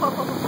ハハハハ!